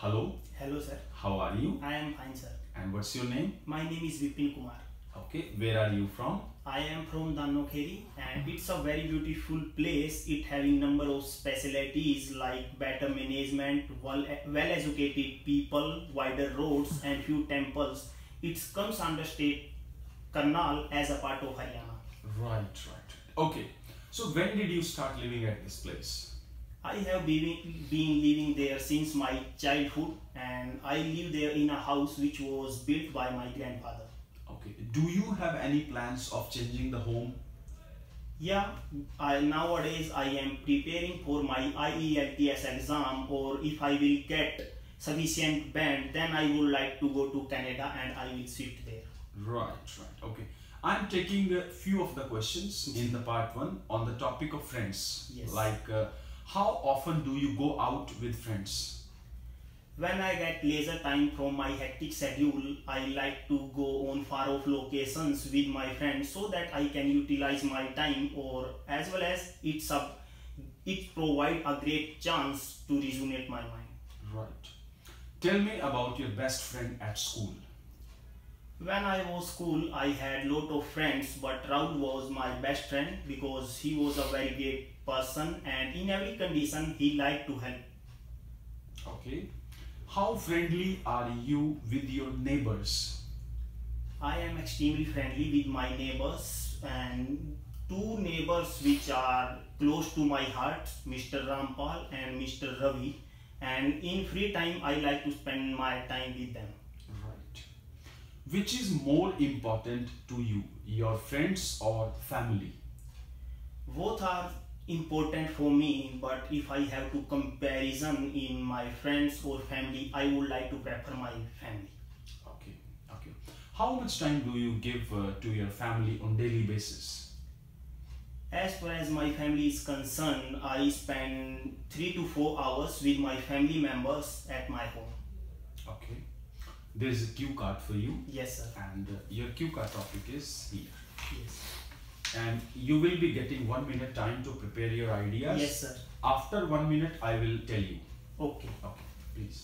Hello, Hello, sir. how are you? I am fine, sir. And what's your name? My name is Vipin Kumar. Okay, where are you from? I am from Dannokheri and it's a very beautiful place. It having number of specialities like better management, well, well educated people, wider roads and few temples. It comes under state Karnal as a part of Haryana. Right, right. Okay, so when did you start living at this place? I have been, been living there since my childhood and I live there in a house which was built by my grandfather. Okay, do you have any plans of changing the home? Yeah, I, nowadays I am preparing for my IELTS exam or if I will get sufficient band then I would like to go to Canada and I will shift there. Right, right. Okay. I'm taking a few of the questions in the part one on the topic of friends. Yes. Like, uh, how often do you go out with friends? When I get leisure time from my hectic schedule, I like to go on far off locations with my friends so that I can utilize my time or as well as it's a it provide a great chance to resonate my mind. Right. Tell me about your best friend at school. When I was school, I had lot of friends, but Rahul was my best friend because he was a very great person and in every condition he liked to help. Okay. How friendly are you with your neighbors? I am extremely friendly with my neighbors and two neighbors which are close to my heart, Mr. Rampal and Mr. Ravi. And in free time, I like to spend my time with them. Right. Which is more important to you, your friends or family? both are important for me but if i have to comparison in my friends or family i would like to prefer my family Okay. Okay. How much time do you give uh, to your family on daily basis? as far as my family is concerned i spend 3 to 4 hours with my family members at my home Okay. There is a cue card for you, yes sir and uh, your cue card topic is here. yes And you will be getting one minute time to prepare your ideas. yes sir After one minute, I will tell you. okay Okay, please.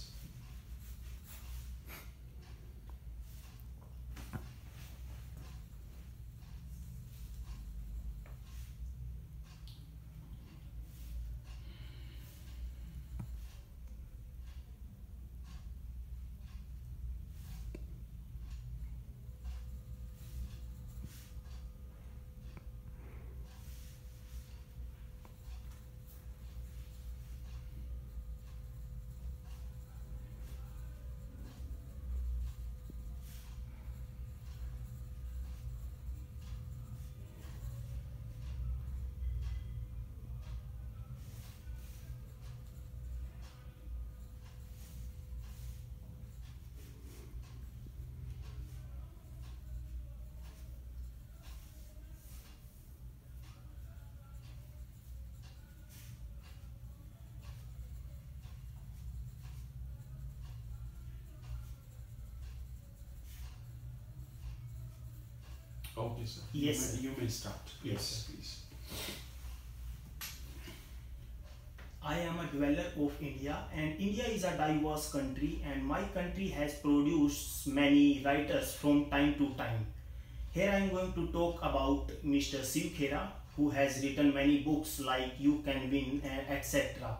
Okay, sir. You Yes, may- sir. You may start. Yes, Yes, sir. please. I am a dweller of India and India is a diverse country and my country has produced many writers from time to time. Here I am going to talk about Mr. Shiv Khera who has written many books like You Can Win etc.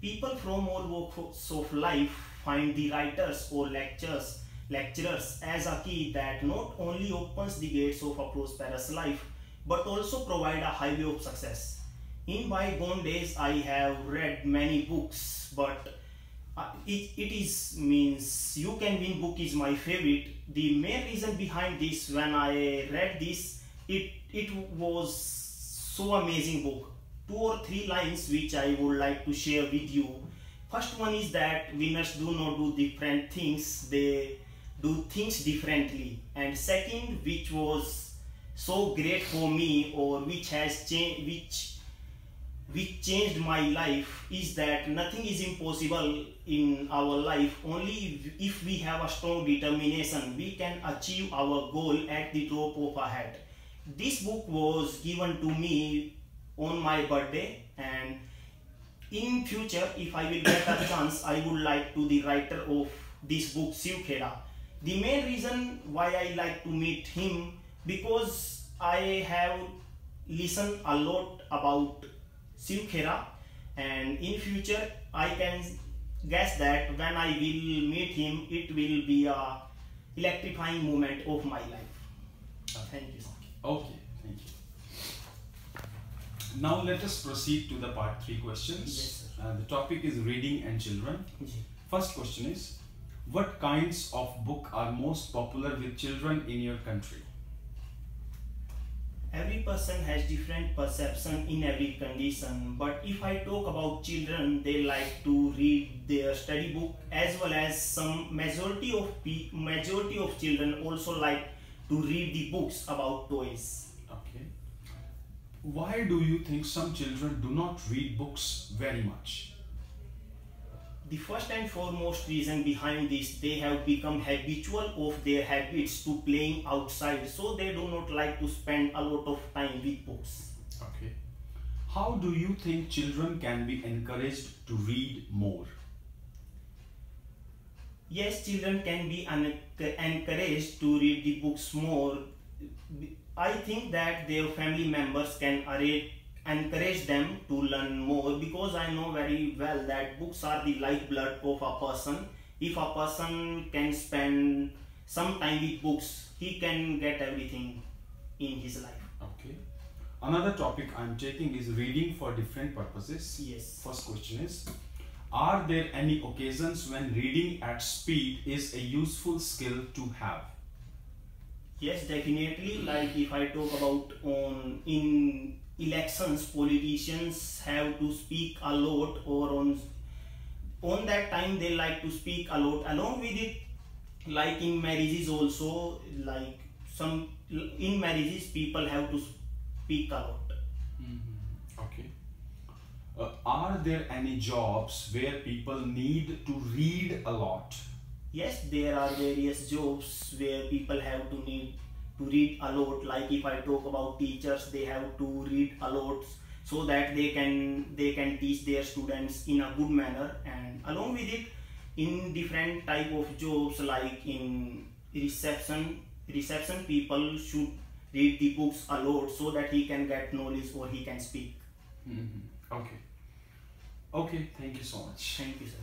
People from all walks of life find the writers or lectures lecturers as a key that not only opens the gates of a prosperous life but also provide a highway of success. In bygone days, I have read many books, but uh, it, it is means you can win book is my favorite. The main reason behind this, when I read this, it it was so amazing book. Two or three lines which I would like to share with you. First one is that winners do not do different things; they do things differently. And second, which was so great for me, or which has changed, which which changed my life is that nothing is impossible in our life only if- we have a strong determination we can achieve our goal at the top of our head this book was given to me on my birthday and in future, if I will get a chance, I would like to the writer of this book, Shiv Khera. The main reason why I like to meet him because I have listened a lot about Shiv Khera and in future I can guess that when I will meet him, it will be a electrifying moment of my life. Thank you. sir. Okay, thank you. Now let us proceed to the part three questions. Yes, Uh, the topic is reading and children. Ji. First question is, what kinds of book are most popular with children in your country? Every person has different perception in every condition, but if I talk about children, they like to read their study book as well as some majority of majority of children also like to read the books about toys. Okay. Why do you think some children do not read books very much? The first and foremost reason behind this, they have become habitual of their habits to playing outside, so they do not like to spend a lot of time with books. Okay. How do you think children can be encouraged to read more? Yes, children can be encouraged to read the books more. I think that their family members can arra- encourage them to learn more because I know very well that books are the lifeblood of a person. If a person can spend some time with books, he can get everything in his life. Okay. Another topic I'm taking is reading for different purposes. Yes. First question is Are there any occasions when reading at speed is a useful skill to have? Yes, definitely. Like if I talk about on in elections, politicians have to speak a lot, or on on that time they like to speak a lot. Along with it, like in marriages also, like some in marriages people have to speak a lot. Okay. Uh, are there any jobs where people need to read a lot? Yes, there are various jobs where people have to need to read a lot. Like if I talk about teachers, they have to read a lot so that they can they can teach their students in a good manner. And along with it, in different type of jobs like in reception, reception people should read the books a lot so that he can get knowledge or he can speak. Hmm. Okay. Okay, thank you so much. Thank you, sir.